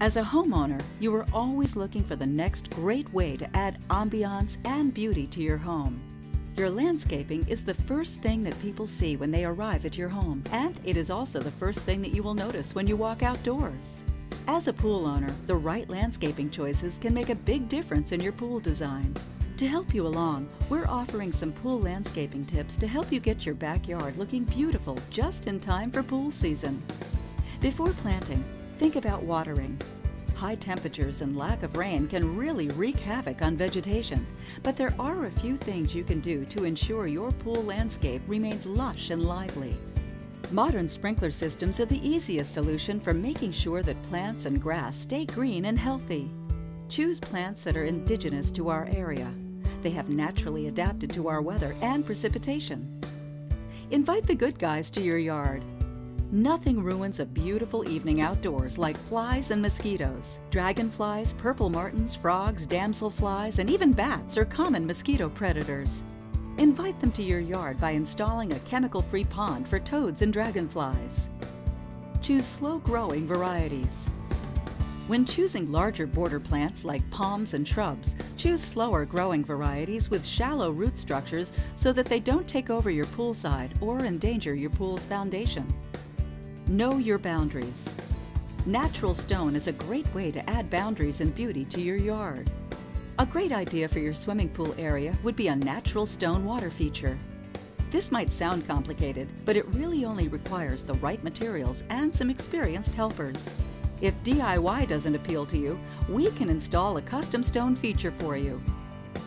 As a homeowner, you are always looking for the next great way to add ambiance and beauty to your home. Your landscaping is the first thing that people see when they arrive at your home, and it is also the first thing that you will notice when you walk outdoors. As a pool owner, the right landscaping choices can make a big difference in your pool design. To help you along, we're offering some pool landscaping tips to help you get your backyard looking beautiful just in time for pool season. Before planting, think about watering. High temperatures and lack of rain can really wreak havoc on vegetation, but there are a few things you can do to ensure your pool landscape remains lush and lively. Modern sprinkler systems are the easiest solution for making sure that plants and grass stay green and healthy. Choose plants that are indigenous to our area. They have naturally adapted to our weather and precipitation. Invite the good guys to your yard. Nothing ruins a beautiful evening outdoors like flies and mosquitoes. Dragonflies, purple martins, frogs, damselflies, and even bats are common mosquito predators. Invite them to your yard by installing a chemical-free pond for toads and dragonflies. Choose slow-growing varieties. When choosing larger border plants like palms and shrubs, choose slower growing varieties with shallow root structures so that they don't take over your poolside or endanger your pool's foundation. Know your boundaries. Natural stone is a great way to add boundaries and beauty to your yard. A great idea for your swimming pool area would be a natural stone water feature. This might sound complicated, but it really only requires the right materials and some experienced helpers. If DIY doesn't appeal to you, we can install a custom stone feature for you.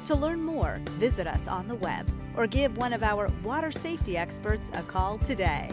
To learn more, visit us on the web or give one of our water safety experts a call today.